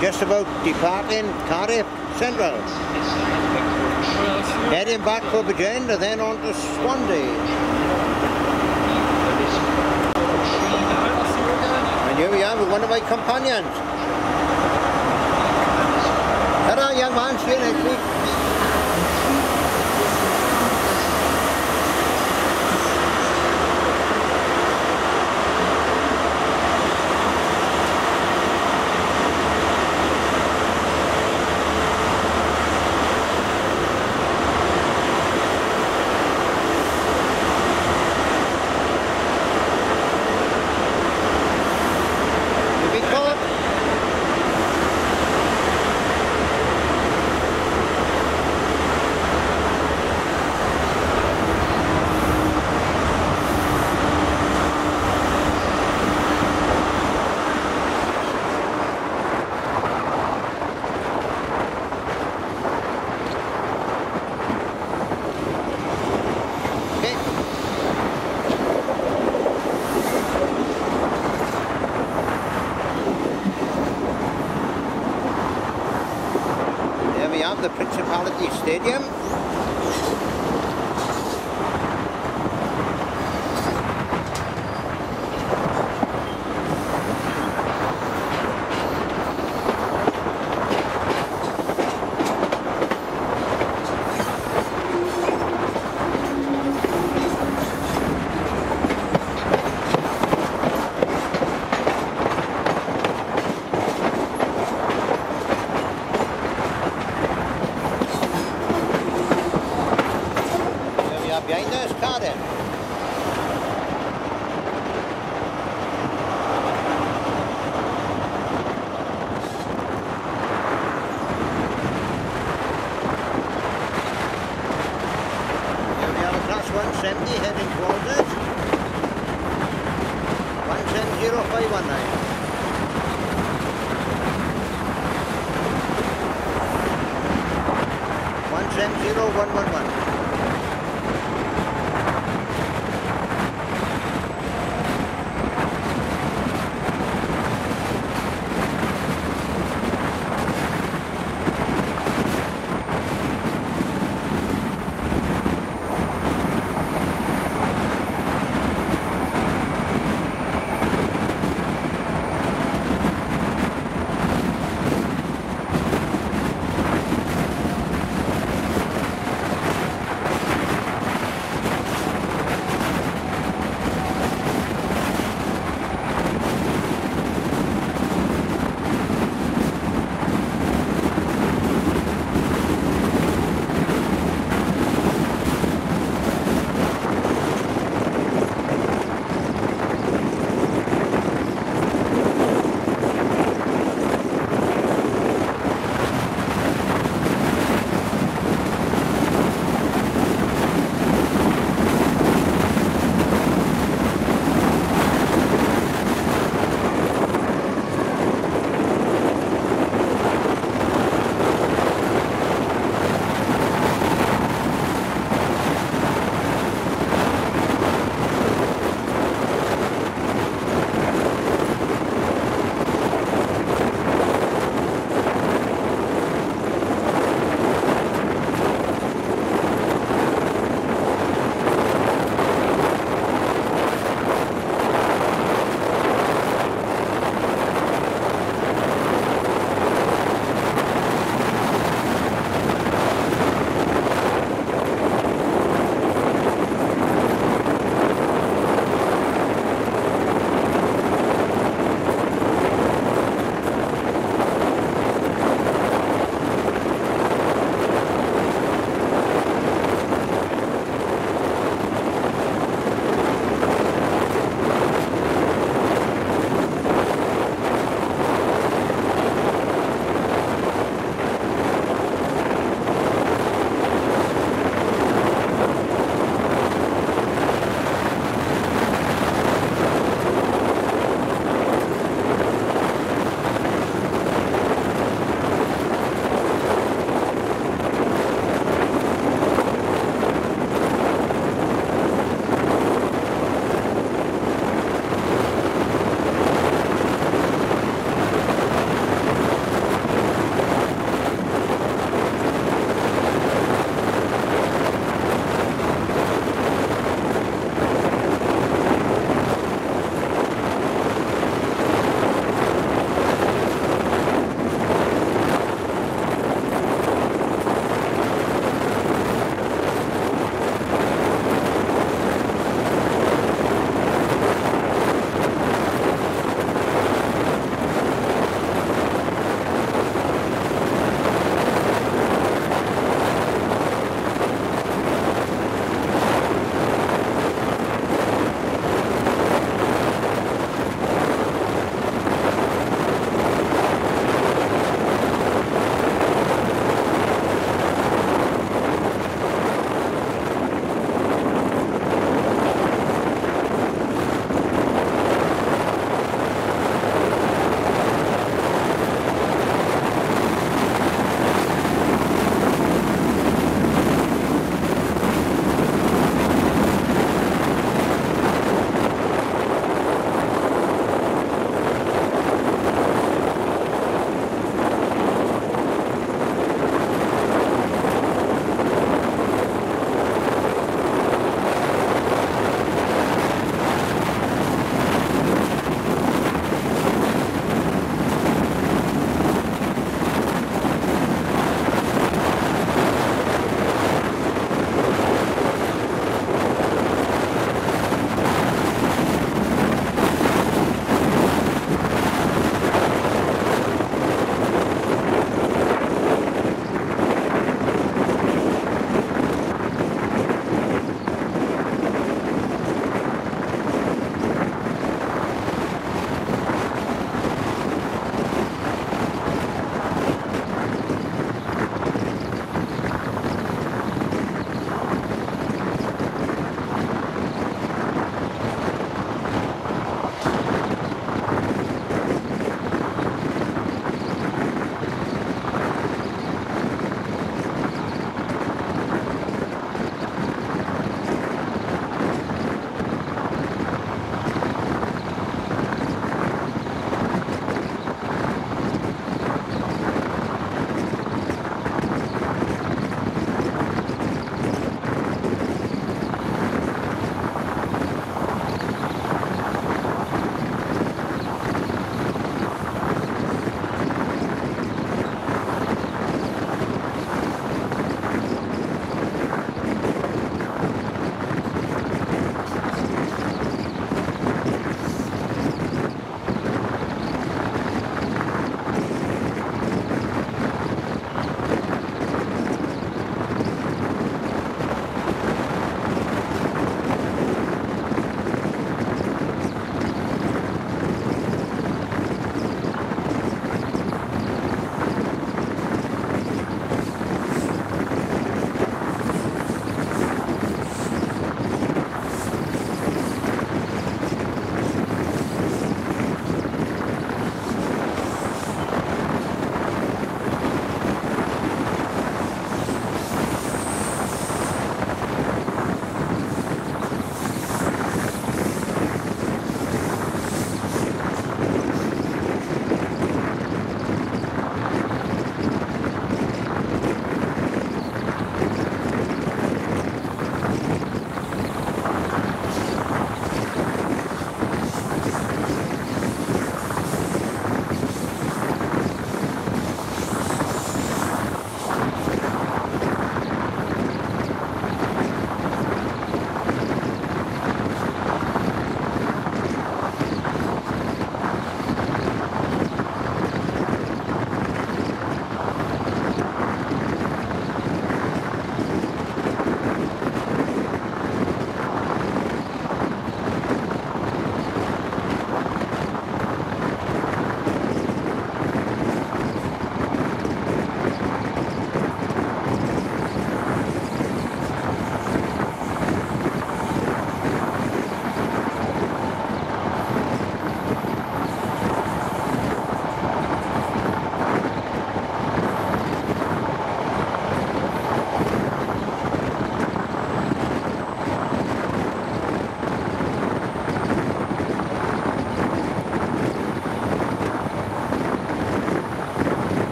just about departing Cardiff Central. Heading back for and then on to Swansea. And here we are with one of my companions. Ta-da, young man, see you next week. Have the Stadium. There we are behind us, Cardiff. Here we have a class 170 heading us. 170519. One seven zero one one one.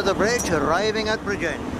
Of the bridge, arriving at Bridgend.